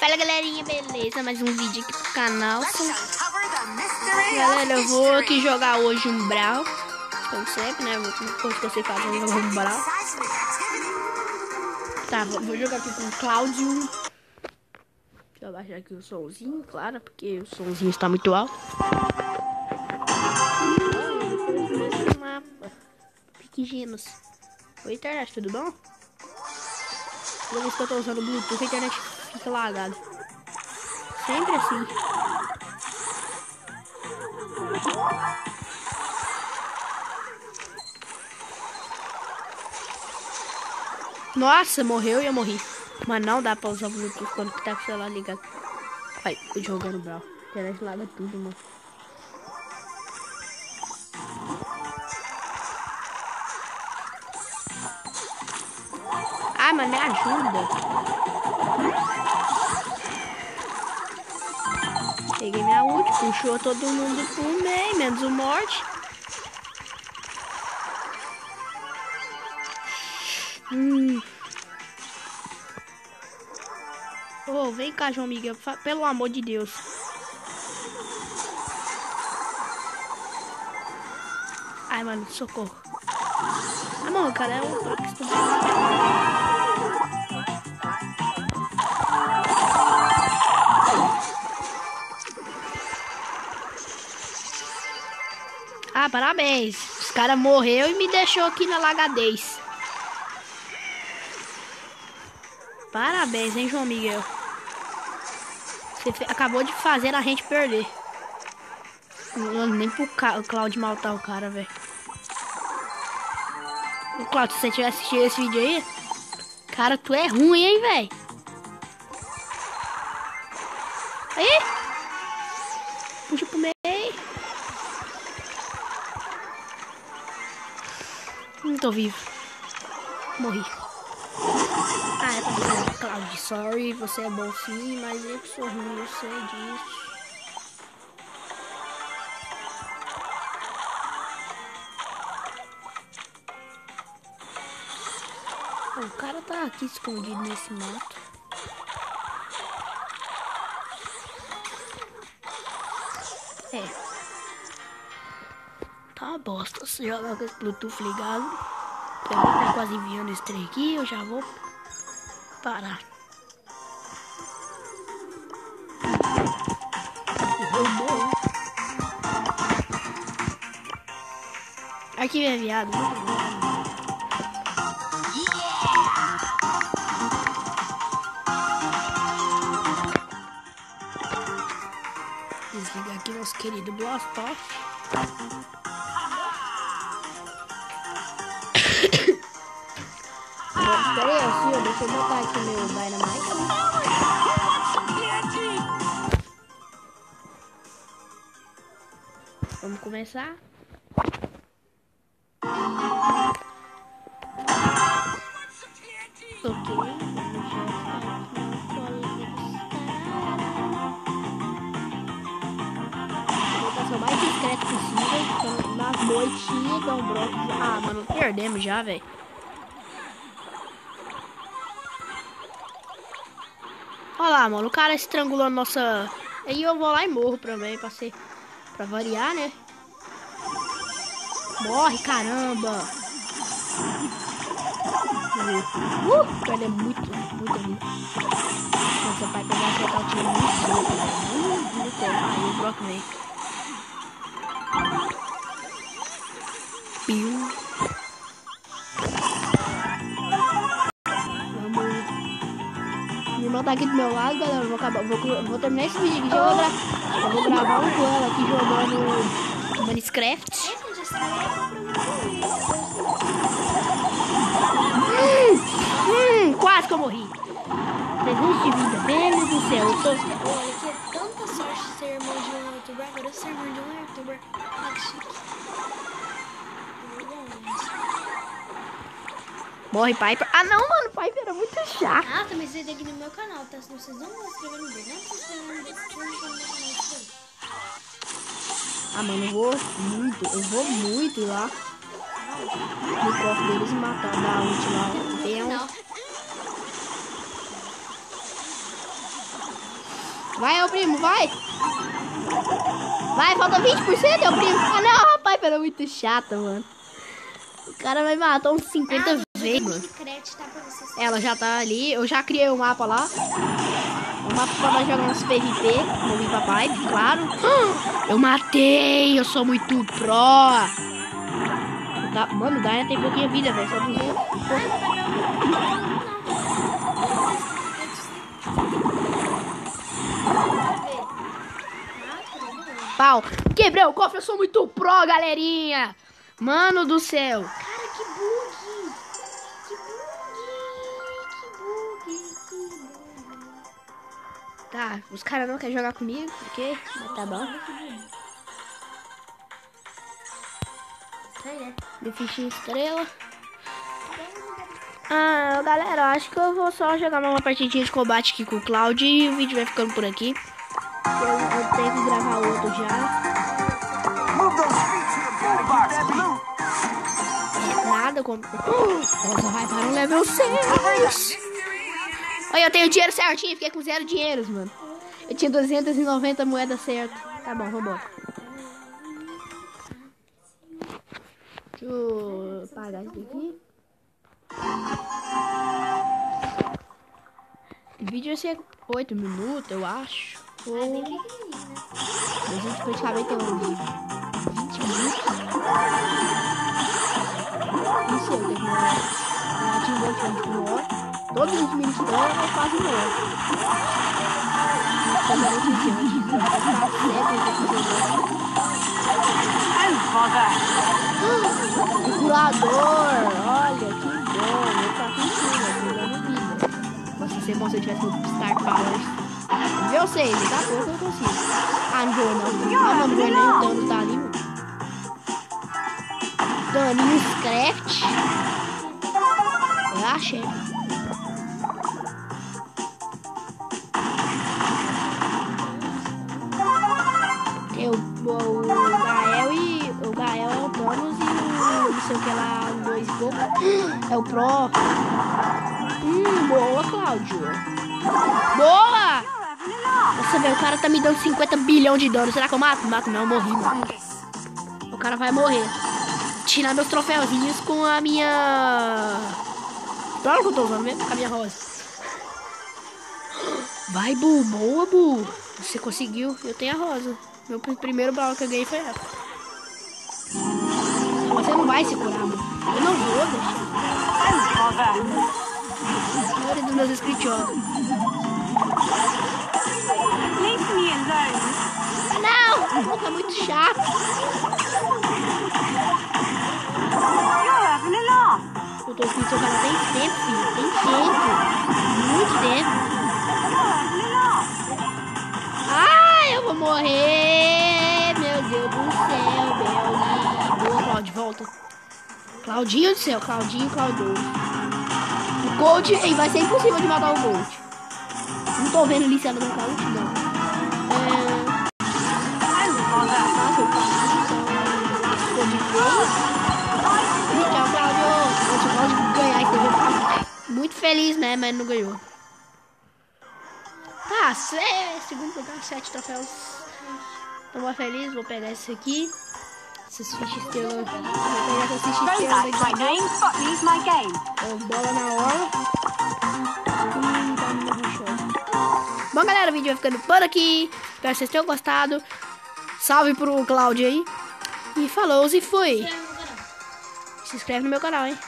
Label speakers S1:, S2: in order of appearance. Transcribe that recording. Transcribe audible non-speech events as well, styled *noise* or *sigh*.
S1: Fala galerinha, beleza? Mais um vídeo aqui pro canal. Galera, eu vou aqui jogar hoje um Brawl. Como sempre, né? Depois que você faz, eu jogar um Brawl. Tá, vou jogar aqui com o Cláudio. Deixa eu abaixar aqui o somzinho, claro, porque o somzinho está muito alto. Pequenos. Oi, internet, tudo bom? Vez que eu tô usando o Bluetooth, internet fica lagada. Sempre assim. Nossa, morreu e eu morri. Mas não dá pra usar o Bluetooth quando tá com o celular ligado. Vai, jogando Brawl. Internet laga tudo, mano. Ah, mas me ajuda. Puxou todo mundo pro meio, menos o morte. Hum. Oh, vem cá, João Miguel, pelo amor de Deus. Ai, mano, socorro. Ah, mano, cara, é um parabéns. Os caras morreu e me deixou aqui na lagadez. Parabéns, hein, João Miguel. Você acabou de fazer a gente perder. Não, nem pro Claudio matar o cara, velho. Claudio, se você tiver assistido esse vídeo aí, cara, tu é ruim, hein, velho. Aí. Puxa pro meio. Tô vivo. Morri. Ah, é pra Claudio, sorry, você é bom sim, mas eu que sou ruim, eu sei disso. O cara tá aqui escondido nesse mato. Tá uma bosta se jogar com esse Bluetooth ligado. Tá quase enviando esse trem aqui, eu já vou parar. Aqui é viado. Desligar aqui nosso querido Blastoff. Espera aí, senhor, deixa eu botar aqui meu Dynamite. Vamos começar. Ok. mais discreto possível. Então, nas noitinhas, dá um broco. Ah, mano, perdemos já, velho. Olha lá, mano, o cara estrangulando nossa... Aí eu vou lá e morro também, pra ser... Pra variar, né? Morre, caramba! Uh, cara é muito, muito lindo. Nossa, pai pegar acertar o time muito cedo, velho. Muito, Aí o Brock vem. Piu. Meu lado, galera. Vou, acabar, vou, vou terminar esse vídeo aqui. Já vou, gra vou gravar um com ela aqui jogando Minecraft. Hum, hum, quase que eu morri. 300 de vida, Deus do céu. Eu tô...
S2: Olha, que é tanta sorte ser irmão de um youtuber. Agora eu sou irmão de um youtuber. Ah, que chique.
S1: Morre, Piper. Ah, não, mano. Piper é muito chato.
S2: Ah, também vocês aqui no meu canal, tá? Se vocês não vão se inscrever no vídeo, canal
S1: Ah, mano, eu vou muito. Eu vou muito lá. No cofre deles matar. Ult lá. Bem. Vai, meu primo, vai. Vai, falta 20%, meu primo. Ah, não, rapaz, pera, muito chata, mano. O cara vai matar uns 50
S2: Ah,
S1: vezes, mano.
S2: tá.
S1: Ela já tá ali. Eu já criei o mapa lá. O mapa pra nós jogar uns PVP. Movi papai, claro. Eu matei! Eu sou muito pro! Tá- Mano, o Gaia tem pouquinha vida, velho. Só 200. Pau. Quebrei o cofre, eu sou muito pro, galerinha! Mano do céu! Tá, os caras não querem jogar comigo, porque mas tá bom. Fichinho estrela. Ah, galera, acho que eu vou só jogar uma partidinha de combate aqui com o Cloud e o vídeo vai ficando por aqui. Eu, eu tenho que gravar outro já. Nada como. *gasps* Nossa, vai para o level 6. Olha, eu tenho dinheiro certinho, fiquei com zero dinheiros, mano. Eu tinha 290 moedas certas. Tá bom, vambora. Deixa eu pagar isso daqui. O vídeo vai ser 8 minutos, eu acho. Ou... A gente praticamente tem uns 20 minutos. Não sei, eu tenho que eu tinha um monte de uma hora. Todos os é não se eu e
S3: for that.
S1: Um curador! Olha, que bom! Eu tá com cima, dando vida. Nossa, ia ser bom se eu tivesse um Star Powers. Eu sei, daqui a pouco eu consigo. Ah, não vou não. Ah, mano, vou nem o Thanos tá ali. Daninho Scraft. Eu achei. Tem o, o, Gael e. O Gael é o Thanos e o. Não sei o que lá, dois e pouco. É o Pro. Hum, boa, Cláudio. Boa! Nossa, velho, o cara tá me dando 50 bilhão de dano. Será que eu mato? Mato não, eu morri, mano. O cara vai morrer. Tirar meus troféuzinhos com a minha. Claro que eu tô usando mesmo, com a minha rosa. Vai, Bu, boa, Bu. Você conseguiu, eu tenho a rosa. Meu pr- primeiro baú que eu ganhei foi essa. Você não vai se curar, mano. Eu não vou deixar.
S3: And for that.
S1: A maioria dos meus. Ah, não! Tá muito chato. Tô aqui, seu canal tem tempo, filho. Tem tempo. Muito tempo. Ai, eu vou morrer! Meu Deus do céu, Belly. Boa, Claudio, volta. Claudinho do céu, Claudinho, Claudio. O Gold, ei, vai ser impossível de matar o Gold. Não tô vendo ali se ela não. É... Passo, ficou Muito feliz, né? Mas não ganhou. Tá, se- segundo lugar, sete troféus. Tô mais feliz, vou pegar esse aqui. Esses fichas estrelas. Vou pegar essas fichas
S3: my name, but my game.
S1: É, bola na hora. Hum, tá no meu show. Bom, galera, o vídeo vai ficando por aqui. Espero que vocês tenham gostado. Salve pro Claudio aí. E falou e fui. Se inscreve no meu canal, hein?